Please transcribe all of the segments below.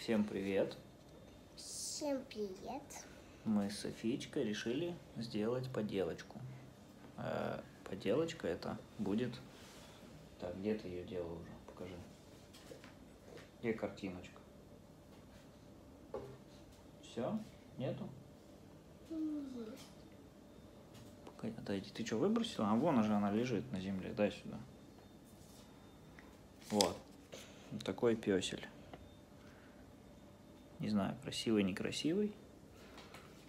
Всем привет! Всем привет. Мы с Софиечкой решили сделать поделочку. Э, Поделочка это будет... Так, где ты ее делал уже? Покажи. Где картиночка? Все? Нету? Пока- Отойди. Ты что, выбросила? А вон же она лежит на земле. Дай сюда. Вот. Вот такой песель. Не знаю, красивый, некрасивый.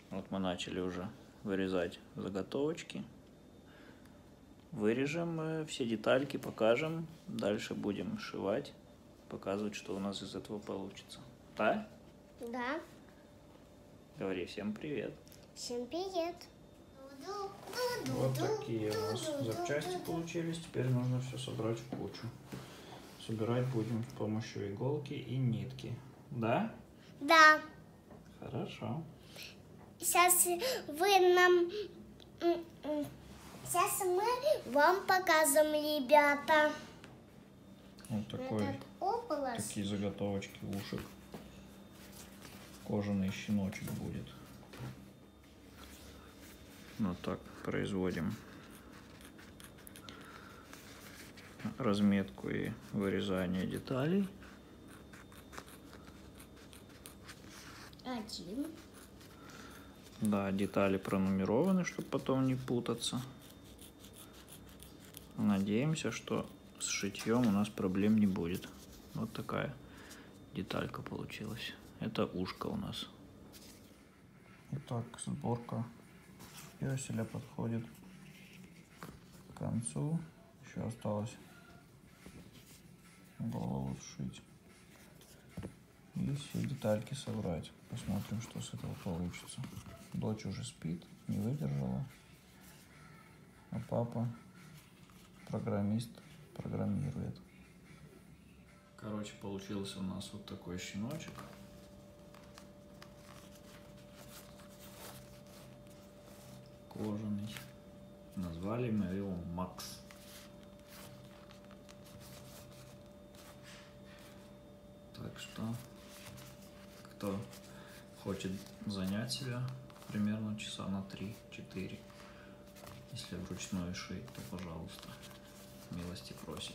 Вот мы начали уже вырезать заготовочки. Вырежем э, все детальки, покажем. Дальше будем сшивать, показывать, что у нас из этого получится. Да? Да. Говори всем привет. Всем привет. Вот такие у нас запчасти получились. Теперь нужно все собрать в кучу. Собирать будем с помощью иголки и нитки. Да? Да. Хорошо. Сейчас вы нам... Сейчас мы вам покажем, ребята. Вот такой, область. такие заготовочки ушек. Кожаный щеночек будет. Вот так производим разметку и вырезание деталей. Один. Да, детали пронумерованы, чтобы потом не путаться. Надеемся, что с шитьем у нас проблем не будет. Вот такая деталька получилась. Это ушко у нас. Итак, сборка песеля подходит к концу. Еще осталось голову сшить. И все детальки собрать. Посмотрим, что с этого получится. Дочь уже спит, не выдержала. А папа, программист, программирует. Короче, получился у нас вот такой щеночек. Кожаный. Назвали мы его Макс. Так что, кто хочет занять себя примерно часа на 3-4, если вручную шить, то пожалуйста, милости просим.